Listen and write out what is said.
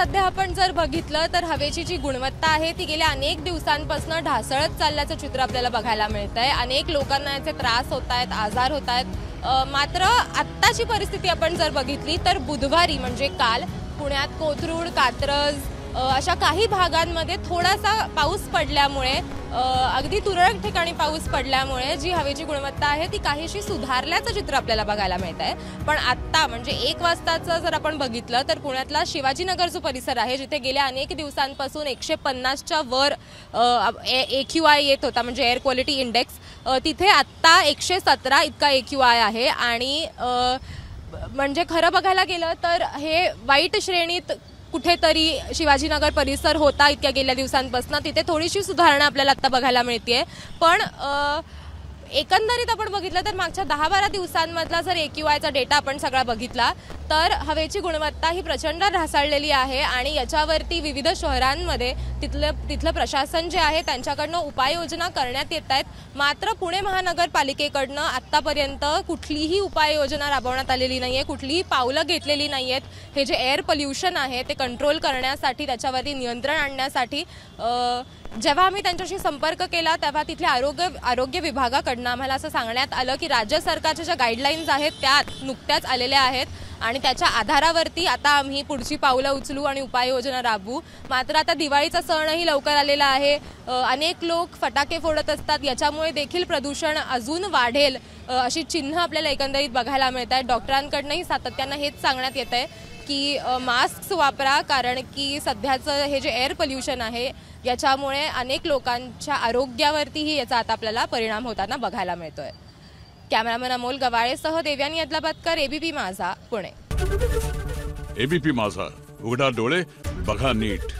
सध्या आपण जर बघितलं तर हवेची जी गुणवत्ता आहे ती गेल्या अनेक दिवसांपासून ढासळत चालल्याचं चित्र आपल्याला बघायला मिळत आहे अनेक लोकांना याचे त्रास होत आहेत आजार होत आहेत मात्र आत्ताची परिस्थिती आपण जर बघितली तर बुधवारी म्हणजे काल पुण्यात कोथरूड कात्रज अशा काही भागांमध्ये थोडासा पाऊस पडल्यामुळे अगदी तुरळक ठिकाणी पाऊस पडल्यामुळे जी हवेची गुणवत्ता आहे ती काहीशी सुधारल्याचं चित्र आपल्याला बघायला मिळत आहे पण आत्ता म्हणजे एक वाजताचं जर आपण बघितलं तर पुण्यातला शिवाजीनगर जो परिसर आहे जिथे गेल्या अनेक दिवसांपासून एकशे पन्नासच्या वर ए क्यू आय येत होता म्हणजे एअर क्वालिटी इंडेक्स तिथे आत्ता एकशे सतरा इतका ए क्यू आय आहे आणि म्हणजे खरं बघायला गेलं तर हे वाईट श्रेणीत कुठेतरी शिवाजीनगर परिसर होता इतक्या गेल्या दिवसांपासून. तिथे थोडीशी सुधारणा आपल्याला आता बघायला मिळते पण एकंदरीत आपण बघितलं तर मागच्या दहा बारा दिवसांमधला जर एक्यू आयचा डेटा आपण सगळा बघितला तर हवेची गुणवत्ता ही प्रचंड ढासळलेली आहे आणि याच्यावरती विविध शहरांमध्ये तिथलं तिथलं प्रशासन जे आहे त्यांच्याकडनं उपाययोजना करण्यात येत आहेत. मात्र पुणे महानगरपालिकेकडनं आत्तापर्यंत कुठलीही उपाययोजना राबवण्यात आलेली नाही आहे कुठलीही पावलं घेतलेली नाही आहेत हे जे एअर पोल्युशन आहे ते कंट्रोल करण्यासाठी त्याच्यावरती नियंत्रण आणण्यासाठी जेव्हा आम्ही त्यांच्याशी संपर्क केला तेव्हा तिथल्या आरोग्य आरोग्य विभागाकडनं आम्हाला असं सांगण्यात आलं की राज्य सरकारच्या ज्या गाईडलाईन्स आहेत त्या नुकत्याच आलेल्या आहेत आणि त्याच्या आधारावरती आता आम्ही पुढची पावलं उचलू आणि उपाययोजना राबवू. मात्र आता दिवाळीचा सणही लवकर आलेला आहे. अनेक लोक फटाके फोडत असतात. याच्यामुळे देखील प्रदूषण अजून वाढेल अशी चिन्ह आपल्याला एकंदरीत बघायला मिळत आहेत. डॉक्टरांकडनंही सातत्यानं हेच सांगण्यात येत आहे की मास्क वापरा कारण की सध्याचं हे जे एअर पोल्युशन आहे याच्यामुळे अनेक लोकांच्या आरोग्यावरतीही याचा आता आपल्याला परिणाम होताना बघायला मिळतोय. कॅमेरामॅन अमोल गवाळेसह देव्यानी अदलाबादकर एबीपी माझा पुणे. एबीपी माझा उघडा डोळे बघा नीट.